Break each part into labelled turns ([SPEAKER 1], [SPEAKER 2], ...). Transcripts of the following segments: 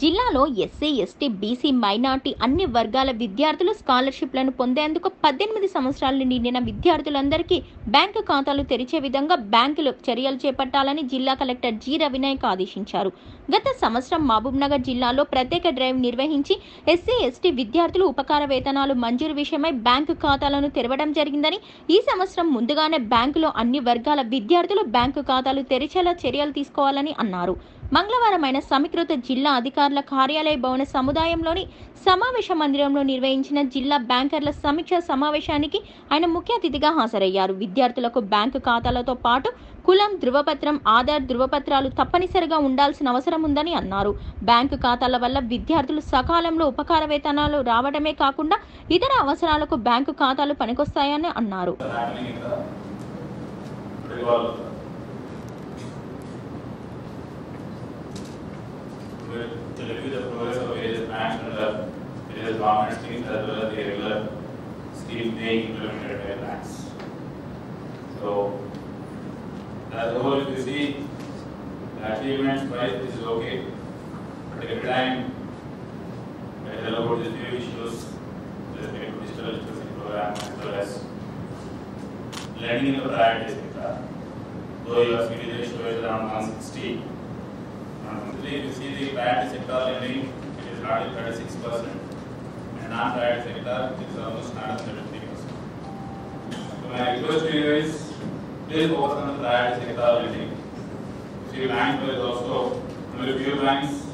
[SPEAKER 1] జిల్లాలో SC ST BC minority అన్ని వర్గాల విద్యార్థులు స్కాలర్షిప్లను పొందేందుకు పద్దెనిమిది సంవత్సరాలు నిండిన విద్యార్థులందరికీ బ్యాంకు ఖాతాలు తెరిచే విధంగా బ్యాంకులు చర్యలు చేపట్టాలని జిల్లా కలెక్టర్ జి. రవినాయక్ ఆదేశించారు. గత సంవత్సరం మహబూబ్నగర్ జిల్లాలో ప్రత్యేక డ్రైవ్ నిర్వహించి ఎస్సీ ఎస్టీ విద్యార్థులు ఉపకార వేతనాలు మంజూరు విషయమై బ్యాంకు ఖాతాలను తెరవడం జరిగిందని ఈ సంవత్సరం ముందుగానే బ్యాంకులో అన్ని వర్గాల విద్యార్థులు బ్యాంకు ఖాతాలు తెరిచేలా చర్యలు తీసుకోవాలని అన్నారు. మంగళవారం ఆయన సమీకృత జిల్లా అధికారుల కార్యాలయ భవన సముదాయంలోని సమావేశ మందిరంలో నిర్వహించిన జిల్లా బ్యాంకర్ల సమీక్ష సమావేశానికి ఆయన ముఖ్య అతిథిగా హాజరయ్యారు. విద్యార్థులకు బ్యాంకు ఖాతాలతో పాటు కులం ధృవపత్రం ఆధార్ ధృవపత్రాలు తప్పనిసరిగా ఉండాల్సిన అవసరం ఉందని అన్నారు. బ్యాంకు ఖాతాల వల్ల విద్యార్థులు సకాలంలో ఉపకార వేతనాలు రావడమే కాకుండా ఇతర అవసరాలకు బ్యాంకు ఖాతాలు పనికొస్తాయని అన్నారు.
[SPEAKER 2] The the review the progress of various and the various government schemes as well as the regular schemes being implemented by. So, as a whole, if you see, the achievements wise, is okay, but every time I tell about these new issues, to digital literacy program as well as learning in the sector. Though your CD ratio is around 160. If you see the private sector lending, it is hardly 36 percent. And non-private sector, is almost not 73 percent. So my request to you is, please focus on the private sector lending. See, bank is also, only few banks.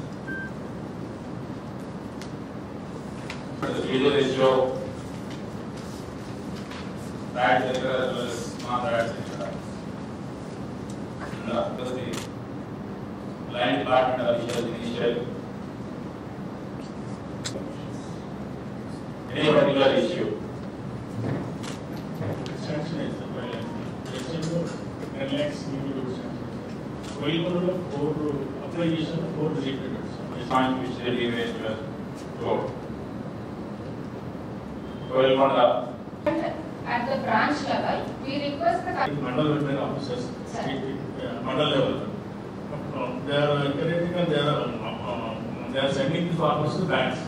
[SPEAKER 2] The ratio sector as well as non-private sector. And uh, of Land Department officials initiated any particular issue. Point which the leeway was told. Coilmonda.
[SPEAKER 3] At the branch level, we request the
[SPEAKER 4] mandal officers, mandal level. Uh, They are encouraging and they are, uh, uh, they are sending these farmers to banks.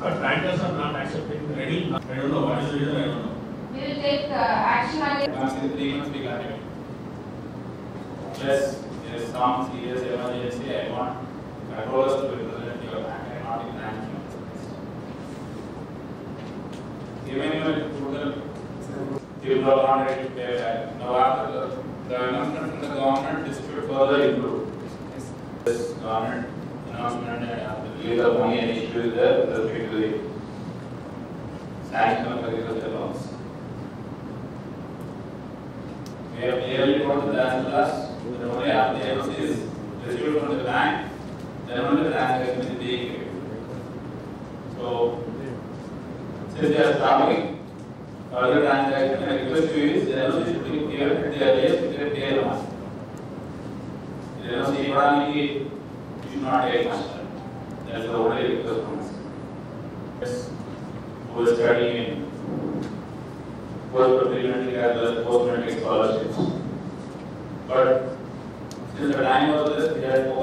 [SPEAKER 4] But bankers are not accepting ready. I don't know what is the reason, I don't know.
[SPEAKER 3] We will take uh, action on it.
[SPEAKER 2] once in three months we continue. Unless there is some serious emergency, I want controllers to represent your bank and not in banking. Even if you total, you don't want to pay back. Now after the, the announcement from the government, this should further improve. This government announcement and release of money and issue is there with respect to the sanction of agricultural loans. We have clearly told the as that only after the LC is received from the bank, then only the transaction is being. So, since they are stopping further transaction, I request you is the LC should be clear the we can pay the money was economically is not very constant. That's the only request from us. Yes, who is studying in post-preliminary as well as post-preliminary scholarships. But since the time of this, we had